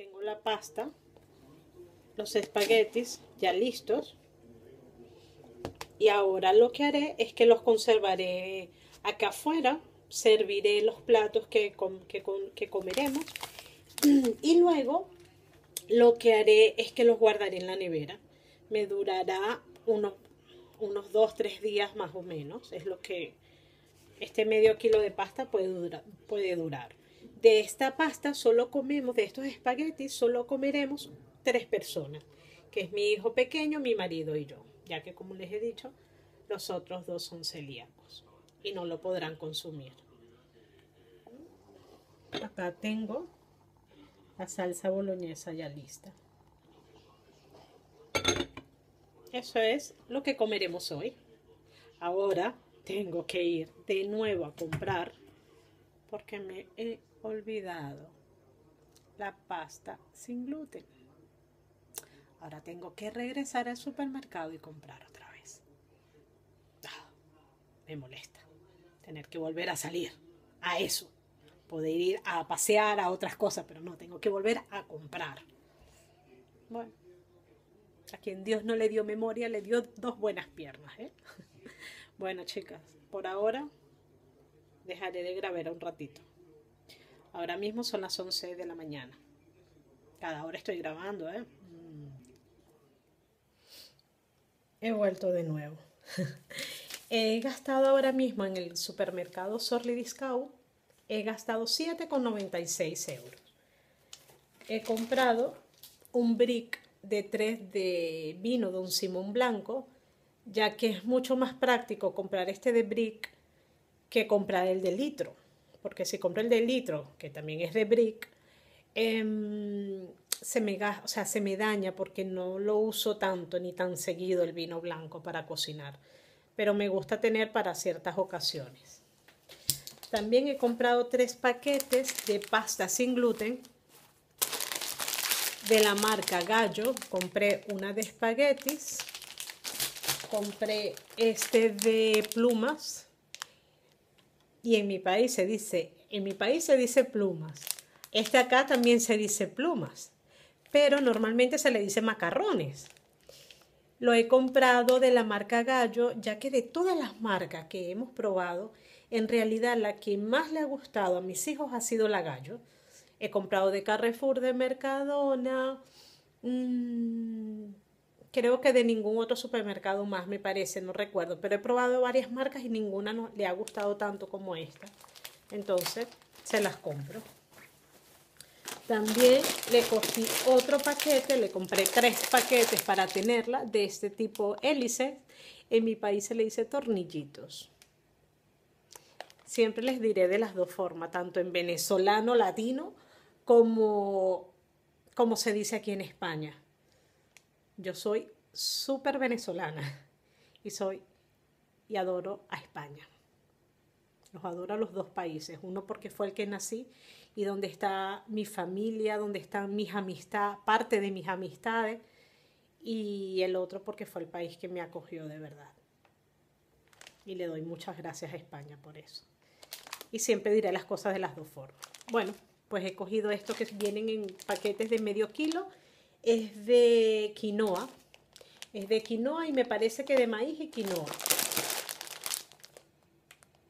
tengo la pasta, los espaguetis ya listos. Y ahora lo que haré es que los conservaré acá afuera, serviré los platos que, que, comeremos y luego lo que haré es que los guardaré en la nevera. Me durará unos, unos 2-3 días más o menos, es lo que este medio kilo de pasta puede durar. Puede durar. De esta pasta solo comemos, de estos espaguetis, solo comeremos tres personas, que es mi hijo pequeño, mi marido y yo, ya que como les he dicho, los otros dos son celíacos y no lo podrán consumir. Acá tengo la salsa boloñesa ya lista. Eso es lo que comeremos hoy. Ahora tengo que ir de nuevo a comprar porque me he olvidado la pasta sin gluten. Ahora tengo que regresar al supermercado y comprar otra vez. Ah, me molesta tener que volver a salir a eso. Poder ir a pasear a otras cosas, pero no, tengo que volver a comprar. Bueno, a quien Dios no le dio memoria, le dio dos buenas piernas. ¿eh? Bueno, chicas, por ahora dejaré de grabar un ratito. Ahora mismo son las 11 de la mañana. Cada hora estoy grabando, ¿eh? Mm. He vuelto de nuevo. he gastado ahora mismo en el supermercado Sorly Discount, he gastado 7,96 euros. He comprado un brick de 3 de vino Don Simón Blanco ya que es mucho más práctico comprar este de brick que comprar el de litro. Porque si compro el de litro, que también es de brick, em, se, me, o sea, se me daña porque no lo uso tanto ni tan seguido el vino blanco para cocinar. Pero me gusta tener para ciertas ocasiones. También he comprado tres paquetes de pasta sin gluten de la marca Gallo. Compré una de espaguetis compré este de plumas y en mi país se dice, en mi país se dice plumas. Este acá también se dice plumas, pero normalmente se le dice macarrones. Lo he comprado de la marca Gallo, ya que de todas las marcas que hemos probado, en realidad la que más le ha gustado a mis hijos ha sido la Gallo. He comprado de Carrefour, de Mercadona, mmm, creo que de ningún otro supermercado más, me parece, no recuerdo, pero he probado varias marcas y ninguna no, le ha gustado tanto como esta. Entonces, se las compro. También le cogí otro paquete, le compré tres paquetes para tenerla de este tipo hélice. En mi país se le dice tornillitos. Siempre les diré de las dos formas, tanto en venezolano, latino, como, como se dice aquí en España. Yo soy súper venezolana y soy y adoro a España. Los adoro a los dos países. Uno porque fue el que nací y donde está mi familia, donde están mis amistades, parte de mis amistades. Y el otro porque fue el país que me acogió de verdad. Y le doy muchas gracias a España por eso. Y siempre diré las cosas de las dos formas. Bueno, pues he cogido estos que vienen en paquetes de medio kilo es de quinoa. Es de quinoa y me parece que de maíz y quinoa.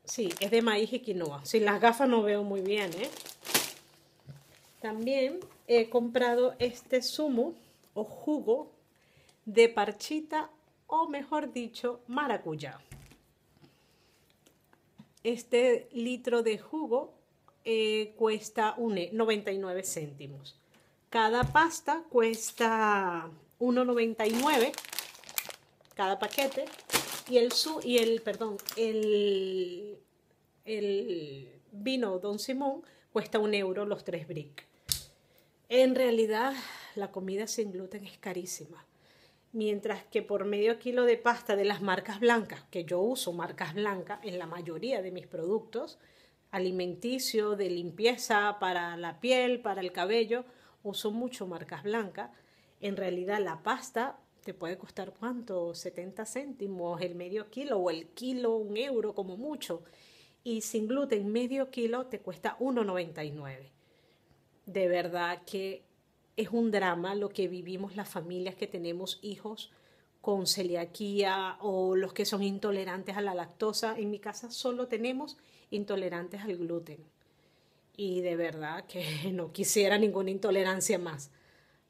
Sí, es de maíz y quinoa. Sin las gafas no veo muy bien, ¿eh? También he comprado este zumo o jugo de parchita o mejor dicho maracuyá. Este litro de jugo eh, cuesta 99 céntimos. Cada pasta cuesta 1,99 cada paquete y el su y el perdón, el, el vino Don Simón cuesta un euro los tres brick. En realidad, la comida sin gluten es carísima. Mientras que por medio kilo de pasta de las marcas blancas, que yo uso marcas blancas en la mayoría de mis productos, alimenticio, de limpieza para la piel, para el cabello, uso mucho marcas blancas, en realidad la pasta te puede costar cuánto, 70 céntimos, el medio kilo o el kilo, un euro como mucho. Y sin gluten medio kilo te cuesta 1,99. De verdad que es un drama lo que vivimos las familias que tenemos hijos con celiaquía o los que son intolerantes a la lactosa. En mi casa solo tenemos intolerantes al gluten. Y de verdad que no quisiera ninguna intolerancia más,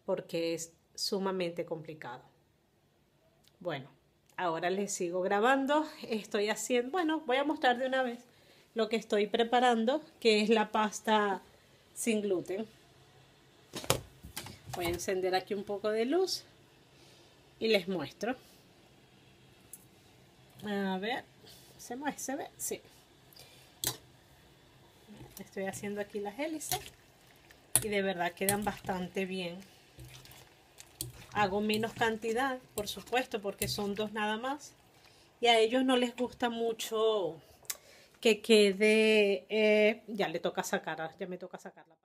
porque es sumamente complicado. Bueno, ahora les sigo grabando. Estoy haciendo, bueno, voy a mostrar de una vez lo que estoy preparando, que es la pasta sin gluten. Voy a encender aquí un poco de luz y les muestro. A ver, ¿se mueve? ¿Se ve? Sí. Estoy haciendo aquí las hélices y de verdad quedan bastante bien. Hago menos cantidad, por supuesto, porque son dos nada más. Y a ellos no les gusta mucho que quede... Eh, ya le toca sacar, ya me toca sacar la